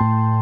you